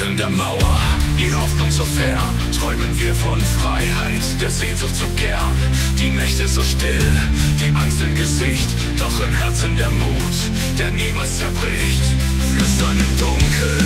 Schatten der Mauer, die Hoffnung so fern, träumen wir von Freiheit, der Sehnsucht so gern. Die Nächte so still, die Angst im Gesicht, doch im Herzen der Mut, der niemals zerbricht. Flüstern im Dunkeln.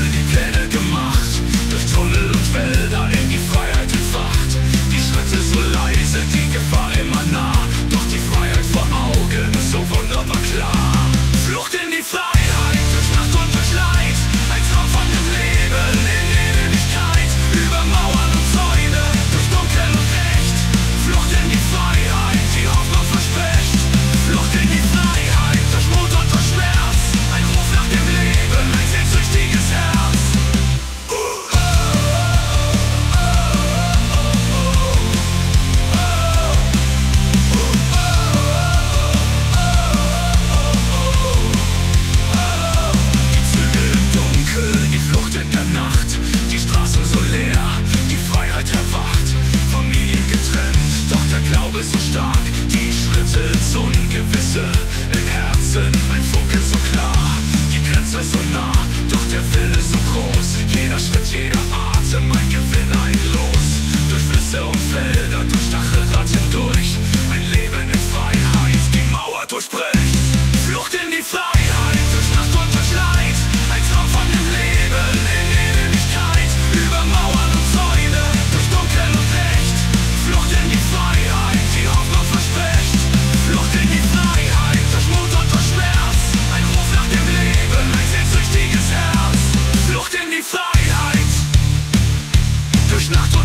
durch Nacht und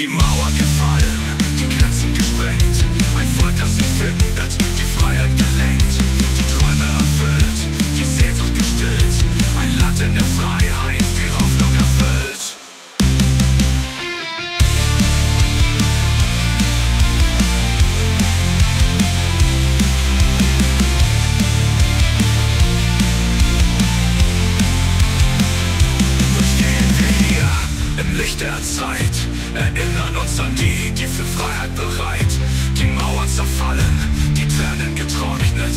Die Mauer gefallen, die Grenzen gesprengt. Ein Volk, das sich findet, die Freiheit gelenkt. Die Träume erfüllt, die Sehnsucht gestillt. Ein Land in der Freiheit, die Hoffnung erfüllt. Der Zeit erinnern uns an die, die für Freiheit bereit, die Mauern zerfallen, die Tränen getrocknet,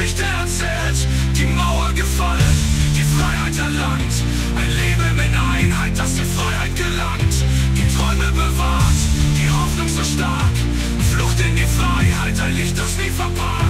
Geschichte erzählt, die Mauer gefallen, die Freiheit erlangt, ein Leben in Einheit, das in Freiheit gelangt, die Träume bewahrt, die Hoffnung so stark, Flucht in die Freiheit, ein Licht, das nie verpackt.